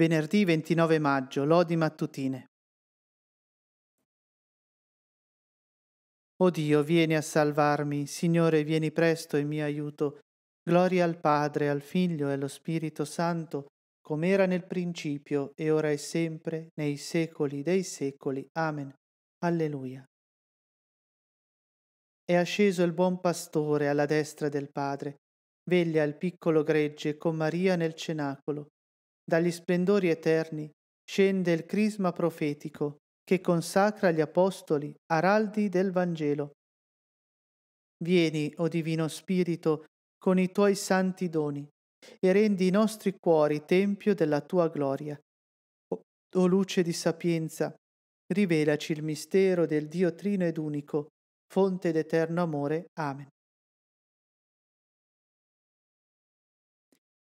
Venerdì 29 maggio, lodi mattutine. O Dio, vieni a salvarmi, Signore, vieni presto in mio aiuto. Gloria al Padre, al Figlio e allo Spirito Santo, come era nel principio e ora e sempre, nei secoli dei secoli. Amen. Alleluia. È asceso il buon pastore alla destra del Padre veglia il piccolo gregge con Maria nel cenacolo. Dagli splendori eterni scende il crisma profetico che consacra gli apostoli araldi del Vangelo. Vieni, o Divino Spirito, con i tuoi santi doni e rendi i nostri cuori tempio della tua gloria. O, o luce di sapienza, rivelaci il mistero del Dio trino ed unico, fonte d'eterno amore. Amen.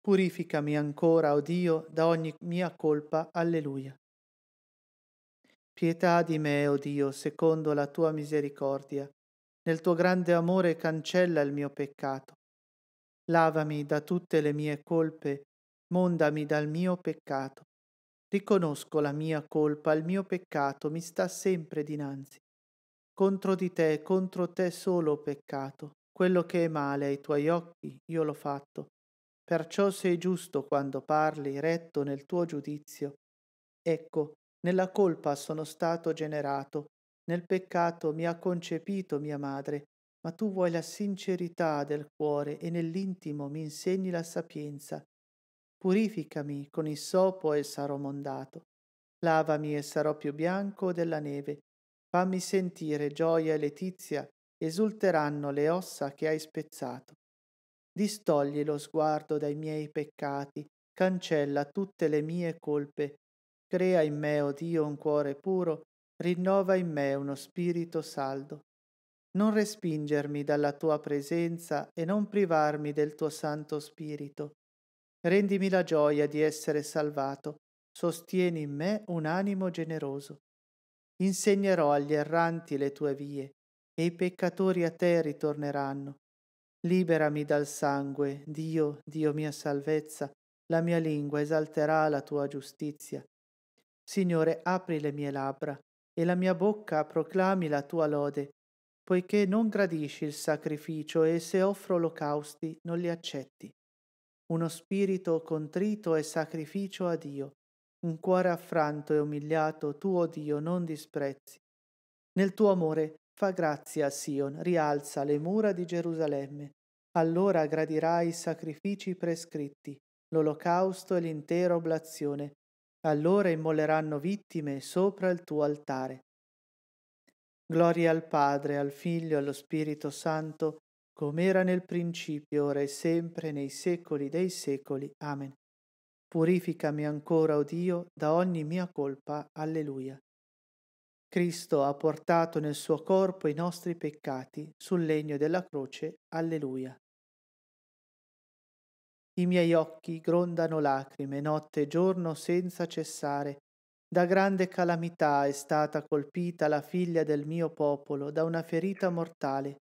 Purificami ancora, o oh Dio, da ogni mia colpa. Alleluia. Pietà di me, o oh Dio, secondo la tua misericordia. Nel tuo grande amore cancella il mio peccato. Lavami da tutte le mie colpe, mondami dal mio peccato. Riconosco la mia colpa, il mio peccato mi sta sempre dinanzi. Contro di te, contro te solo ho peccato. Quello che è male ai tuoi occhi, io l'ho fatto Perciò sei giusto quando parli retto nel tuo giudizio. Ecco, nella colpa sono stato generato, nel peccato mi ha concepito mia madre, ma tu vuoi la sincerità del cuore e nell'intimo mi insegni la sapienza. Purificami con il sopo e sarò mondato. Lavami e sarò più bianco della neve. Fammi sentire gioia e letizia, esulteranno le ossa che hai spezzato. Distogli lo sguardo dai miei peccati, cancella tutte le mie colpe, crea in me, o oh Dio, un cuore puro, rinnova in me uno spirito saldo. Non respingermi dalla tua presenza e non privarmi del tuo Santo Spirito. Rendimi la gioia di essere salvato, sostieni in me un animo generoso. Insegnerò agli erranti le tue vie, e i peccatori a te ritorneranno. Liberami dal sangue, Dio, Dio mia salvezza, la mia lingua esalterà la tua giustizia. Signore, apri le mie labbra, e la mia bocca proclami la tua lode, poiché non gradisci il sacrificio e se offro olocausti non li accetti. Uno spirito contrito è sacrificio a Dio, un cuore affranto e umiliato tu, o Dio, non disprezzi. Nel tuo amore Fa grazia a Sion, rialza le mura di Gerusalemme. Allora gradirai i sacrifici prescritti, l'olocausto e l'intera oblazione. Allora immoleranno vittime sopra il tuo altare. Gloria al Padre, al Figlio e allo Spirito Santo, come era nel principio, ora e sempre, nei secoli dei secoli. Amen. Purificami ancora, o oh Dio, da ogni mia colpa. Alleluia. Cristo ha portato nel suo corpo i nostri peccati sul legno della croce. Alleluia. I miei occhi grondano lacrime notte e giorno senza cessare. Da grande calamità è stata colpita la figlia del mio popolo da una ferita mortale.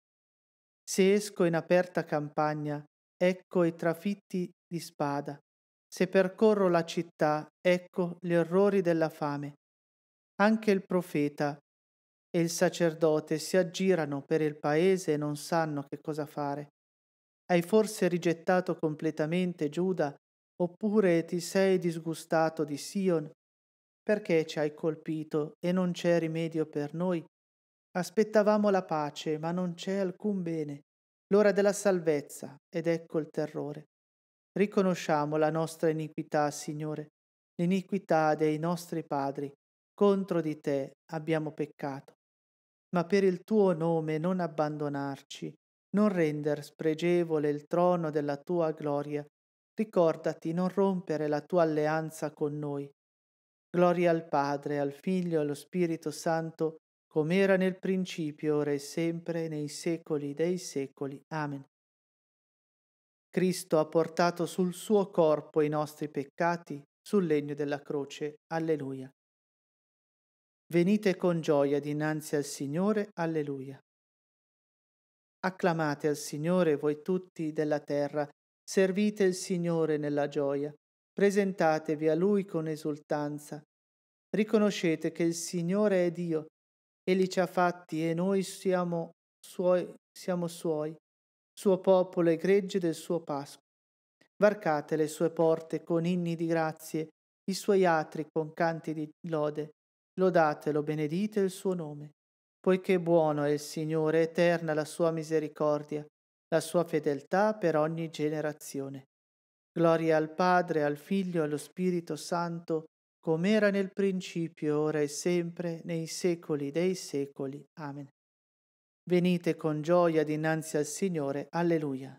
Se esco in aperta campagna, ecco i trafitti di spada. Se percorro la città, ecco gli orrori della fame. Anche il profeta e il sacerdote si aggirano per il paese e non sanno che cosa fare. Hai forse rigettato completamente Giuda, oppure ti sei disgustato di Sion? Perché ci hai colpito e non c'è rimedio per noi? Aspettavamo la pace, ma non c'è alcun bene, l'ora della salvezza, ed ecco il terrore. Riconosciamo la nostra iniquità, Signore, l'iniquità dei nostri padri contro di te abbiamo peccato. Ma per il tuo nome non abbandonarci, non render spregevole il trono della tua gloria. Ricordati non rompere la tua alleanza con noi. Gloria al Padre, al Figlio e allo Spirito Santo, come era nel principio, ora e sempre, nei secoli dei secoli. Amen. Cristo ha portato sul suo corpo i nostri peccati sul legno della croce. Alleluia. Venite con gioia dinanzi al Signore, alleluia. Acclamate al Signore voi tutti della terra, servite il Signore nella gioia, presentatevi a Lui con esultanza. Riconoscete che il Signore è Dio, Egli ci ha fatti e noi siamo suoi, siamo suoi, suo popolo e gregge del suo Pasqua. Varcate le sue porte con inni di grazie, i suoi atri con canti di lode. Lodatelo, benedite il suo nome. Poiché buono è il Signore, eterna la sua misericordia, la sua fedeltà per ogni generazione. Gloria al Padre, al Figlio e allo Spirito Santo, come era nel principio, ora e sempre, nei secoli dei secoli. Amen. Venite con gioia dinanzi al Signore. Alleluia.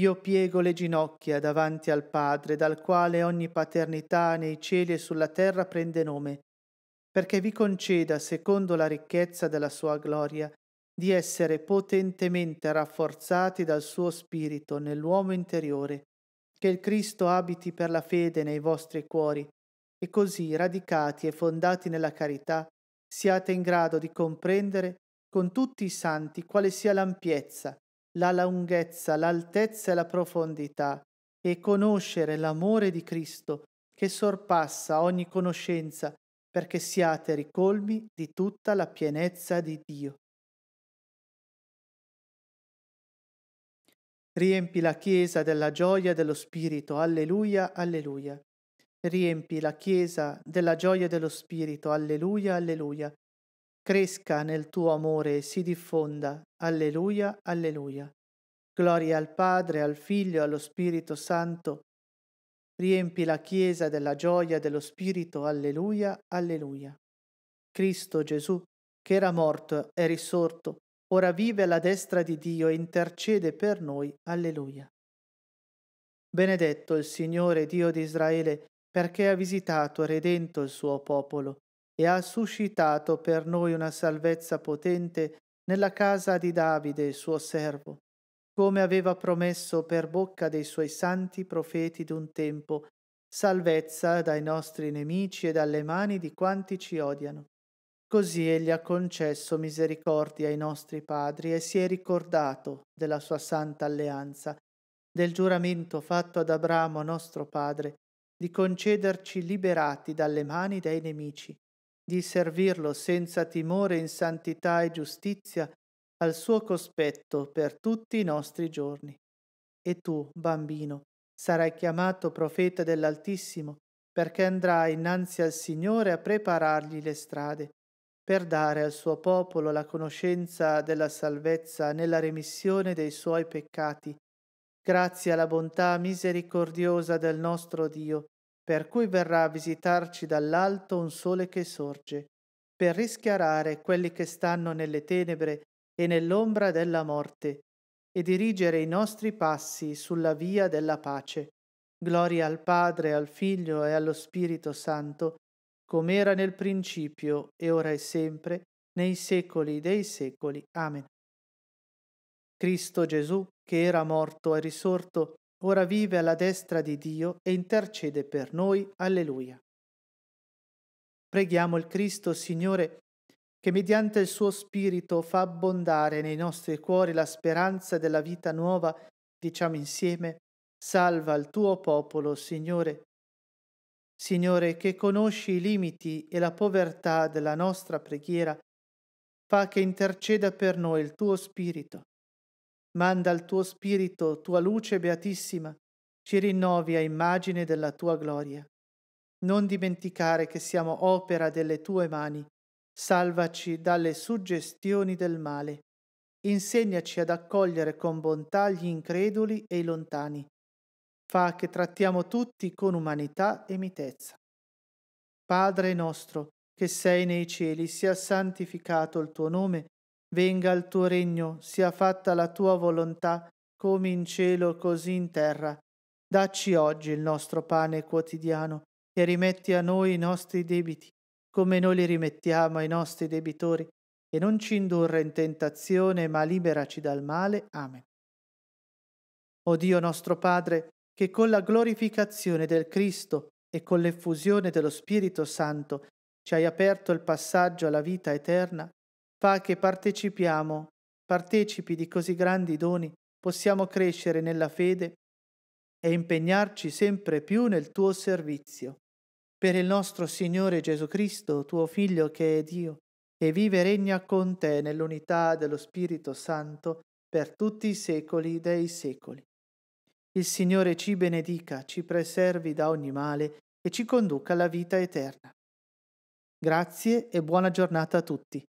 Io piego le ginocchia davanti al Padre, dal quale ogni paternità nei cieli e sulla terra prende nome, perché vi conceda, secondo la ricchezza della sua gloria, di essere potentemente rafforzati dal suo Spirito nell'uomo interiore, che il Cristo abiti per la fede nei vostri cuori, e così, radicati e fondati nella carità, siate in grado di comprendere con tutti i santi quale sia l'ampiezza, la lunghezza, l'altezza e la profondità, e conoscere l'amore di Cristo che sorpassa ogni conoscenza, perché siate ricolmi di tutta la pienezza di Dio. Riempi la Chiesa della gioia dello Spirito, alleluia, alleluia. Riempi la Chiesa della gioia dello Spirito, alleluia, alleluia. Cresca nel tuo amore e si diffonda, alleluia, alleluia. Gloria al Padre, al Figlio e allo Spirito Santo. Riempi la Chiesa della gioia dello Spirito, alleluia, alleluia. Cristo Gesù, che era morto e risorto, ora vive alla destra di Dio e intercede per noi. Alleluia. Benedetto il Signore Dio di Israele, perché ha visitato e redento il suo popolo e ha suscitato per noi una salvezza potente nella casa di Davide, suo servo, come aveva promesso per bocca dei suoi santi profeti d'un tempo, salvezza dai nostri nemici e dalle mani di quanti ci odiano. Così egli ha concesso misericordia ai nostri padri e si è ricordato della sua santa alleanza, del giuramento fatto ad Abramo nostro padre, di concederci liberati dalle mani dei nemici, di servirlo senza timore in santità e giustizia al suo cospetto per tutti i nostri giorni. E tu, bambino, sarai chiamato profeta dell'Altissimo, perché andrai innanzi al Signore a preparargli le strade per dare al suo popolo la conoscenza della salvezza nella remissione dei suoi peccati, grazie alla bontà misericordiosa del nostro Dio, per cui verrà a visitarci dall'alto un sole che sorge, per rischiarare quelli che stanno nelle tenebre e nell'ombra della morte, e dirigere i nostri passi sulla via della pace. Gloria al Padre, al Figlio e allo Spirito Santo, come era nel principio e ora e sempre, nei secoli dei secoli. Amen. Cristo Gesù, che era morto e risorto, ora vive alla destra di Dio e intercede per noi. Alleluia. Preghiamo il Cristo, Signore, che mediante il suo Spirito fa abbondare nei nostri cuori la speranza della vita nuova, diciamo insieme, salva il tuo popolo, Signore, Signore, che conosci i limiti e la povertà della nostra preghiera, fa che interceda per noi il tuo Spirito. Manda il tuo Spirito, tua luce beatissima, ci rinnovi a immagine della tua gloria. Non dimenticare che siamo opera delle tue mani, salvaci dalle suggestioni del male. Insegnaci ad accogliere con bontà gli increduli e i lontani fa che trattiamo tutti con umanità e mitezza. Padre nostro, che sei nei cieli, sia santificato il tuo nome, venga il tuo regno, sia fatta la tua volontà, come in cielo così in terra. Dacci oggi il nostro pane quotidiano e rimetti a noi i nostri debiti, come noi li rimettiamo ai nostri debitori, e non ci indurre in tentazione, ma liberaci dal male. Amen. O Dio nostro Padre, che con la glorificazione del Cristo e con l'effusione dello Spirito Santo ci hai aperto il passaggio alla vita eterna, fa che partecipiamo, partecipi di così grandi doni, possiamo crescere nella fede e impegnarci sempre più nel tuo servizio. Per il nostro Signore Gesù Cristo, tuo Figlio che è Dio, e vive e regna con te nell'unità dello Spirito Santo per tutti i secoli dei secoli. Il Signore ci benedica, ci preservi da ogni male e ci conduca alla vita eterna. Grazie e buona giornata a tutti.